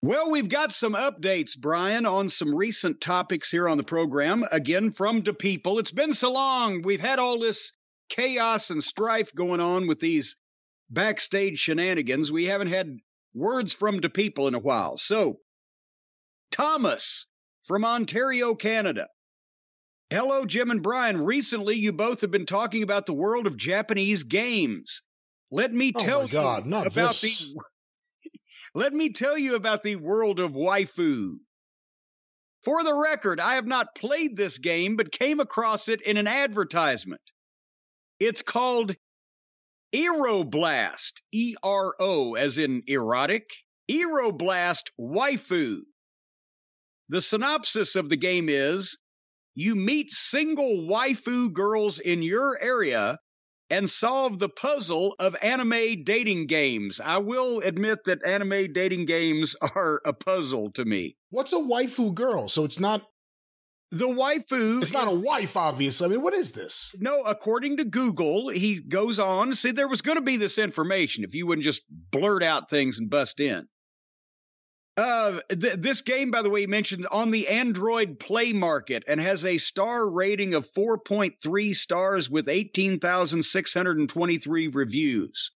Well, we've got some updates, Brian, on some recent topics here on the program. Again, from the people. It's been so long. We've had all this chaos and strife going on with these backstage shenanigans. We haven't had words from the people in a while. So, Thomas from Ontario, Canada. Hello, Jim and Brian. Recently, you both have been talking about the world of Japanese games. Let me Oh tell my God, you not about this. the. Let me tell you about the world of waifu. For the record, I have not played this game, but came across it in an advertisement. It's called Eroblast, E R O as in erotic, Eroblast Waifu. The synopsis of the game is you meet single waifu girls in your area and solve the puzzle of anime dating games. I will admit that anime dating games are a puzzle to me. What's a waifu girl? So it's not The waifu it's not a wife, obviously. I mean, what is this? No, according to Google, he goes on. See, there was going to be this information if you wouldn't just blurt out things and bust in. Uh, th- this game, by the way, mentioned on the Android Play Market and has a star rating of 4.3 stars with 18,623 reviews.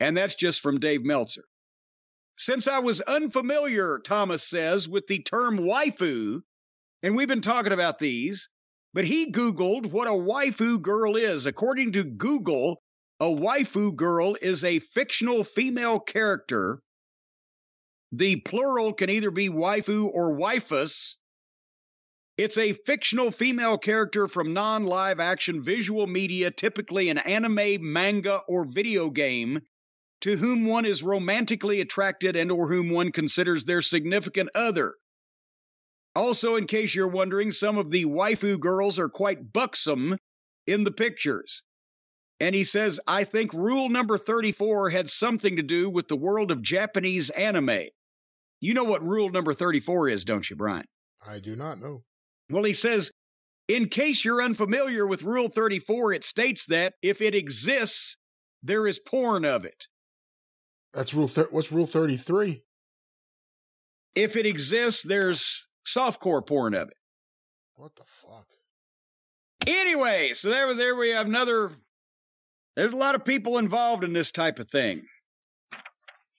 And that's just from Dave Meltzer. Since I was unfamiliar, Thomas says, with the term waifu, and we've been talking about these, but he Googled what a waifu girl is. According to Google, a waifu girl is a fictional female character. The plural can either be waifu or waifus. It's a fictional female character from non live action visual media, typically an anime, manga, or video game, to whom one is romantically attracted and or whom one considers their significant other. Also, in case you're wondering, some of the waifu girls are quite buxom in the pictures. And he says, I think rule number 34 had something to do with the world of Japanese anime. You know what rule number 34 is, don't you, Brian? I do not know. Well, he says, in case you're unfamiliar with Rule 34, it states that if it exists, there is porn of it. That's rule. Thir- what's rule thirty three? If it exists, there's softcore porn of it. What the fuck? Anyway, so there, there we have another. There's a lot of people involved in this type of thing.